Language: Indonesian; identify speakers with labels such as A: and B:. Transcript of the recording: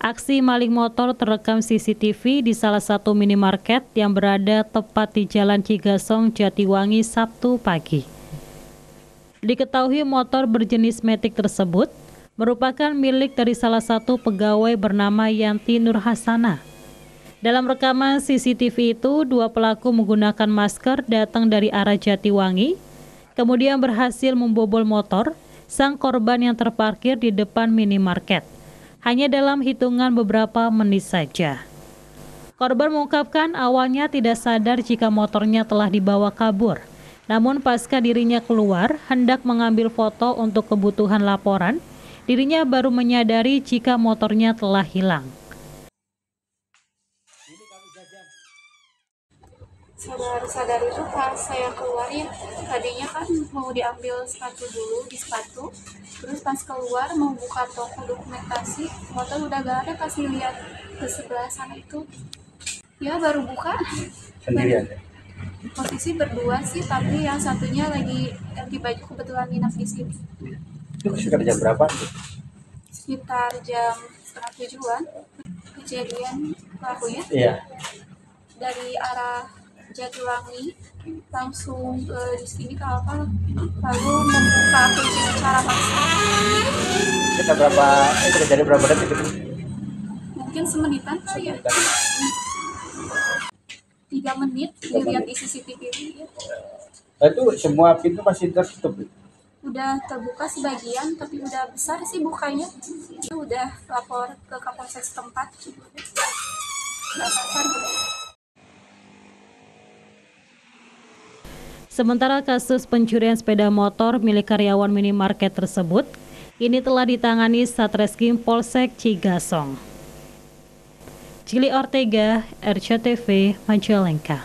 A: Aksi maling motor terekam CCTV di salah satu minimarket yang berada tepat di Jalan Cigasong, Jatiwangi, Sabtu pagi. Diketahui motor berjenis Matic tersebut merupakan milik dari salah satu pegawai bernama Yanti Nurhasana. Dalam rekaman CCTV itu, dua pelaku menggunakan masker datang dari arah Jatiwangi, kemudian berhasil membobol motor sang korban yang terparkir di depan minimarket hanya dalam hitungan beberapa menit saja. Korban mengungkapkan awalnya tidak sadar jika motornya telah dibawa kabur. Namun pasca dirinya keluar hendak mengambil foto untuk kebutuhan laporan, dirinya baru menyadari jika motornya telah hilang.
B: sadar-sadar itu pas saya keluarin tadinya kan mau diambil sepatu dulu di sepatu terus pas keluar mau buka toko dokumentasi motor udah gak ada pas ngeliat ke sebelah sana itu. Ya baru buka.
C: Sendirian ya?
B: posisi berdua sih tapi yang satunya lagi ganti baju kebetulan nginap di sini
C: itu sekitar jam berapa? Tuh?
B: sekitar jam setengah tujuan. Kejadian pelakunya?
C: Iya.
B: Dari arah Jatiwangi langsung ke di sini ke apa lalu membuka kunci secara paksa
C: kita berapa itu terjadi berapa detik itu?
B: Mungkin semenitan kali ya. Tiga menit dilihat di CCTV ya.
C: Nah, itu semua pintu masih tertutup.
B: Udah terbuka sebagian tapi udah besar sih bukanya. Itu udah lapor ke kapolsek setempat. Udah
A: Sementara kasus pencurian sepeda motor milik karyawan minimarket tersebut ini telah ditangani Satreskrim Polsek Cigasong. Cili Ortega, RCTV, Majalengka.